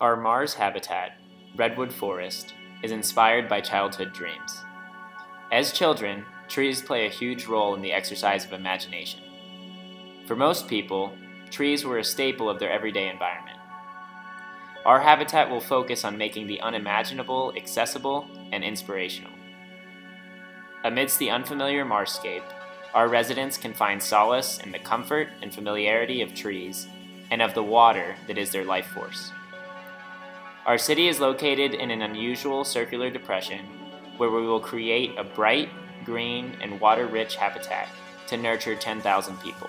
Our Mars habitat, Redwood Forest, is inspired by childhood dreams. As children, trees play a huge role in the exercise of imagination. For most people, trees were a staple of their everyday environment. Our habitat will focus on making the unimaginable accessible and inspirational. Amidst the unfamiliar Marscape, our residents can find solace in the comfort and familiarity of trees and of the water that is their life force. Our city is located in an unusual circular depression where we will create a bright, green, and water-rich habitat to nurture 10,000 people.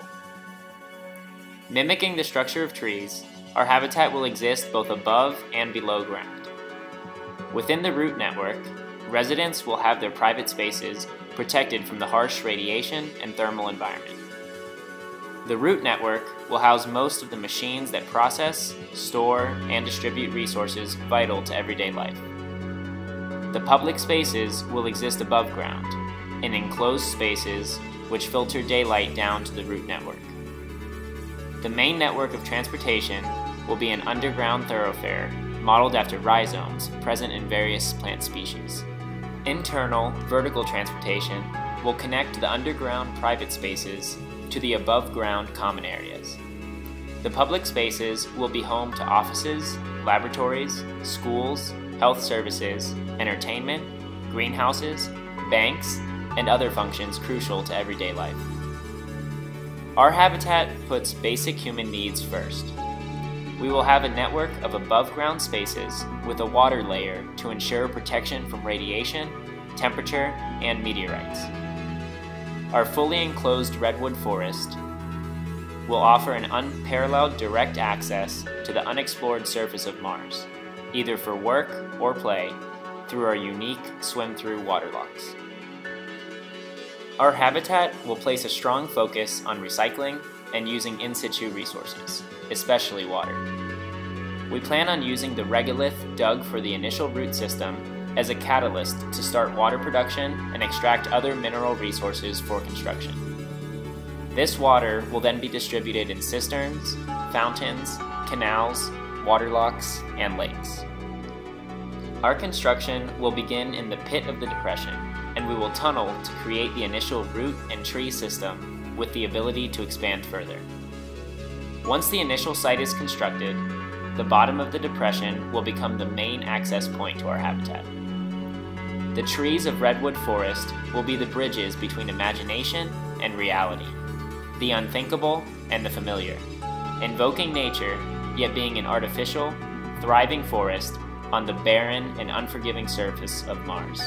Mimicking the structure of trees, our habitat will exist both above and below ground. Within the root network, residents will have their private spaces protected from the harsh radiation and thermal environment. The root network will house most of the machines that process, store, and distribute resources vital to everyday life. The public spaces will exist above ground, in enclosed spaces which filter daylight down to the root network. The main network of transportation will be an underground thoroughfare modeled after rhizomes present in various plant species. Internal, vertical transportation will connect the underground private spaces to the above ground common areas. The public spaces will be home to offices, laboratories, schools, health services, entertainment, greenhouses, banks, and other functions crucial to everyday life. Our habitat puts basic human needs first. We will have a network of above ground spaces with a water layer to ensure protection from radiation, temperature, and meteorites. Our fully enclosed redwood forest will offer an unparalleled direct access to the unexplored surface of Mars, either for work or play, through our unique swim-through waterlocks. Our habitat will place a strong focus on recycling and using in situ resources, especially water. We plan on using the regolith dug for the initial root system as a catalyst to start water production and extract other mineral resources for construction. This water will then be distributed in cisterns, fountains, canals, waterlocks, and lakes. Our construction will begin in the pit of the depression, and we will tunnel to create the initial root and tree system with the ability to expand further. Once the initial site is constructed, the bottom of the depression will become the main access point to our habitat. The trees of Redwood Forest will be the bridges between imagination and reality, the unthinkable and the familiar, invoking nature, yet being an artificial, thriving forest on the barren and unforgiving surface of Mars.